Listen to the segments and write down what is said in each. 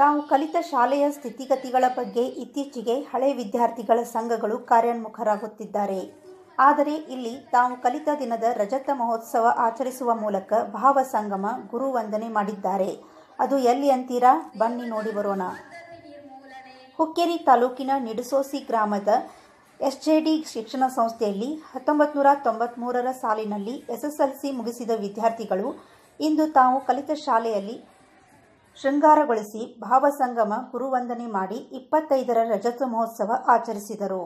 ತಾವು ಕಲಿತ ಶಾಲೆಯ ಸ್ಥಿತಿಗತಿಗಳ ಬಗ್ಗೆ ಇತ್ತೀಚೆಗೆ ಹಳೆ ವಿದ್ಯಾರ್ಥಿಗಳ ಸಂಘಗಳು ಕಾರ್ಯೋನ್ಮುಖರಾಗುತ್ತಿದ್ದಾರೆ. ಆದರೆ ಇಲ್ಲಿ ತಾವು ಕಲಿತ ದಿನದ ರಜತ ಮಹೋತ್ಸವ ಆಚರಿಸುವ ಮೂಲಕ ಭಾವ ಸಂಗಮ ಗುರು ವಂದನೆ ಮಾಡಿದ್ದಾರೆ. ಅದು ಎಲ್ಲಿ ಅಂತೀರಾ? ಬನ್ನಿ ನೋಡಿ ಬರೋಣ. ಹುಕ್ಕೇರಿ ತಾಲೂಕಿನ ನಿಡುಸೋಸಿ ಗ್ರಾಮದ ಎಸ್ ಜೆ ಡಿ ಶಿಕ್ಷಣ ಸಂಸ್ಥೆಯಲ್ಲಿ ಹತ್ತೊಂಬತ್ತು ನೂರ ತೊಂಬತ್ತ್ಮೂರರ ಸಾಲಿನಲ್ಲಿ ಸಿ ಮುಗಿಸಿದ ವಿದ್ಯಾರ್ಥಿಗಳು ಇಂದು ತಾವು ಕಲಿತ ಶಾಲೆಯಲ್ಲಿ ಶೃಂಗಾರಗೊಳಿಸಿ ಭಾವಸಂಗಮ ಗುರುವಂದನೆ ಮಾಡಿ ಇಪ್ಪತ್ತೈದರ ರಜತ ಮಹೋತ್ಸವ ಆಚರಿಸಿದರು.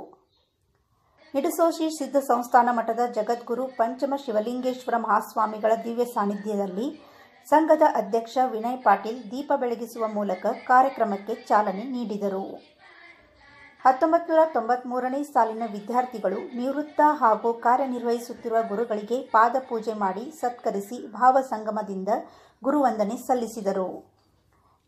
ನಿಡಸೋಶಿ ಸಿದ್ಧ ಸಂಸ್ಥಾನ ಮಠದ ಜಗದ್ಗುರು ಪಂಚಮ ಶಿವಲಿಂಗೇಶ್ವರ ಮಹಾಸ್ವಾಮಿಗಳ ದಿವ್ಯ ಸಾನ್ನಿಧ್ಯದಲ್ಲಿ ಸಂಘದ ಅಧ್ಯಕ್ಷ ವಿನಯ್ ಪಾಟೀಲ್ ದೀಪ ಬೆಳಗಿಸುವ ಮೂಲಕ ಕಾರ್ಯಕ್ರಮಕ್ಕೆ ಚಾಲನೆ ನೀಡಿದರು. ಹತ್ತೊಂಬತ್ತು ನೂರ ಸಾಲಿನ ವಿದ್ಯಾರ್ಥಿಗಳು ನಿವೃತ್ತ ಹಾಗೂ ಕಾರ್ಯನಿರ್ವಹಿಸುತ್ತಿರುವ ಗುರುಗಳಿಗೆ ಪಾದಪೂಜೆ ಮಾಡಿ ಸತ್ಕರಿಸಿ ಭಾವಸಂಗಮದಿಂದ ಗುರುವಂದನೆ ಸಲ್ಲಿಸಿದರು.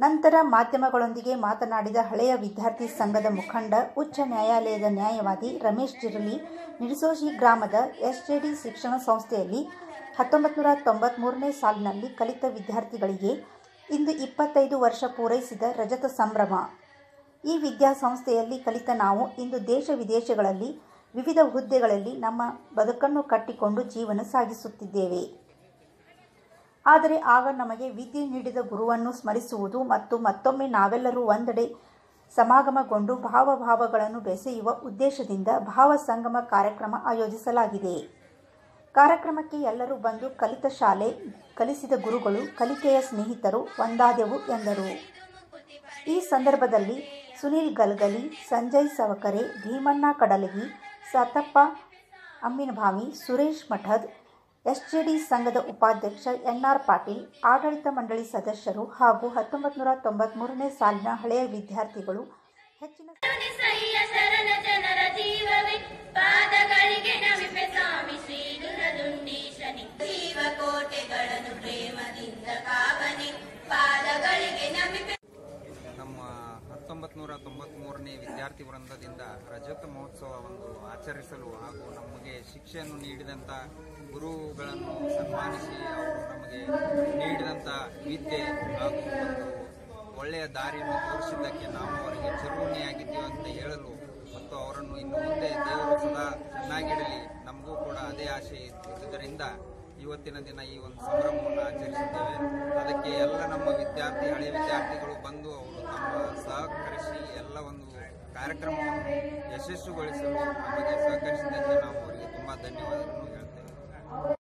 ನಂತರ ಮಾಧ್ಯಮಗಳೊಂದಿಗೆ ಮಾತನಾಡಿದ ಹಳೆಯ ವಿದ್ಯಾರ್ಥಿ ಸಂಘದ ಮುಖಂಡ, ಉಚ್ಚ ನ್ಯಾಯಾಲಯದ ನ್ಯಾಯವಾದಿ ರಮೇಶ್ ಜಿರಲಿ ನಿಡಸೋಶಿ ಗ್ರಾಮದ ಎಸ್ಜೆಡಿ ಶಿಕ್ಷಣ ಸಂಸ್ಥೆಯಲ್ಲಿ ಹತ್ತೊಂಬತ್ತು ನೂರ ತೊಂಬತ್ಮೂರನೇ ಸಾಲಿನಲ್ಲಿ ಕಲಿತ ವಿದ್ಯಾರ್ಥಿಗಳಿಗೆ ಇಂದು ಇಪ್ಪತ್ತೈದು ವರ್ಷ ಪೂರೈಸಿದ ರಜತ ಸಂಭ್ರಮ. ಈ ವಿದ್ಯಾಸಂಸ್ಥೆಯಲ್ಲಿ ಕಲಿತ ನಾವು ಇಂದು ದೇಶ ವಿದೇಶಗಳಲ್ಲಿ ವಿವಿಧ ಹುದ್ದೆಗಳಲ್ಲಿ ನಮ್ಮ ಬದುಕನ್ನು ಕಟ್ಟಿಕೊಂಡು ಜೀವನ ಸಾಗಿಸುತ್ತಿದ್ದೇವೆ. ಆದರೆ ಆಗ ನಮಗೆ ವಿದ್ಯೆ ನೀಡಿದ ಗುರುವನ್ನು ಸ್ಮರಿಸುವುದು ಮತ್ತು ಮತ್ತೊಮ್ಮೆ ನಾವೆಲ್ಲರೂ ಒಂದೆಡೆ ಸಮಾಗಮಗೊಂಡು ಭಾವಭಾವಗಳನ್ನು ಬೆಸೆಯುವ ಉದ್ದೇಶದಿಂದ ಭಾವ ಸಂಗಮ ಕಾರ್ಯಕ್ರಮ ಆಯೋಜಿಸಲಾಗಿದೆ. ಕಾರ್ಯಕ್ರಮಕ್ಕೆ ಎಲ್ಲರೂ ಬಂದು ಕಲಿತ ಶಾಲೆ, ಕಲಿಸಿದ ಗುರುಗಳು, ಕಲಿಕೆಯ ಸ್ನೇಹಿತರು ಒಂದಾದೆವು ಎಂದರು. ಈ ಸಂದರ್ಭದಲ್ಲಿ ಸುನೀಲ್ ಗಲ್ಗಲಿ, ಸಂಜಯ್ ಸವಕರೆ, ಭೀಮಣ್ಣ ಕಡಲಗಿ, ಸತಪ್ಪ ಅಮ್ಮಿನಭಾವಿ, ಸುರೇಶ್ ಮಠದ್ ಎಸ್ಜೆಡಿ ಸಂಘದ ಉಪಾಧ್ಯಕ್ಷ ಎನ್ಆರ್ ಪಾಟೀಲ್, ಆಡಳಿತ ಮಂಡಳಿ ಸದಸ್ಯರು ಹಾಗೂ ಹತ್ತೊಂಬತ್ತು ನೂರ ಸಾಲಿನ ಹಳೆಯ ವಿದ್ಯಾರ್ಥಿಗಳು ಹೆಚ್ಚಿನ ನಮ್ಮ ಹತ್ತೊಂಬತ್ತು ನೂರ ತೊಂಬತ್ತ್ಮೂರನೇ ವಿದ್ಯಾರ್ಥಿ ವೃಂದದಿಂದ ರಜತ ಮಹೋತ್ಸವ ಒಂದು ಆಚರಿಸಲು ಹಾಗೂ ನಮಗೆ ಶಿಕ್ಷೆಯನ್ನು ನೀಡಿದಂಥ ಗುರುಗಳನ್ನು ಸನ್ಮಾನಿಸಿ ಅವರು ನಮಗೆ ನೀಡಿದಂಥ ವಿದ್ಯೆ ಹಾಗೂ ಒಂದು ಒಳ್ಳೆಯ ದಾರಿಯನ್ನು ತೋರಿಸಿದ್ದಕ್ಕೆ ನಾವು ಅವರಿಗೆ ಚಿರಋಣಿಯಾಗಿದ್ದೇವೆ ಅಂತ ಹೇಳಲು ಮತ್ತು ಅವರನ್ನು ಇನ್ನು ಮುಂದೆ ದೇವರು ಸದಾ ಚೆನ್ನಾಗಿಡಲಿ ನಮಗೂ ಕೂಡ ಅದೇ ಆಸೆ ಇದ್ದುದರಿಂದ ಇವತ್ತಿನ ದಿನ ಈ ಒಂದು ಸಂಭ್ರಮವನ್ನು ಆಚರಿಸಿದ್ದೇವೆ. ಅದಕ್ಕೆ ಎಲ್ಲ ನಮ್ಮ ವಿದ್ಯಾರ್ಥಿ ಹಳೆಯ ವಿದ್ಯಾರ್ಥಿಗಳು ಬಂದು ಅವರು ತಮ್ಮ ಸಹಕರಿಸಿ ಎಲ್ಲ ಒಂದು ಕಾರ್ಯಕ್ರಮವನ್ನು ಯಶಸ್ಸುಗೊಳಿಸಲು ನಮಗೆ ಸಹಕರಿಸಿದ್ದಕ್ಕೆ ನಾವು ಧನ್ಯವಾದಗಳನ್ನು ಹೇಳ್ತೇವೆ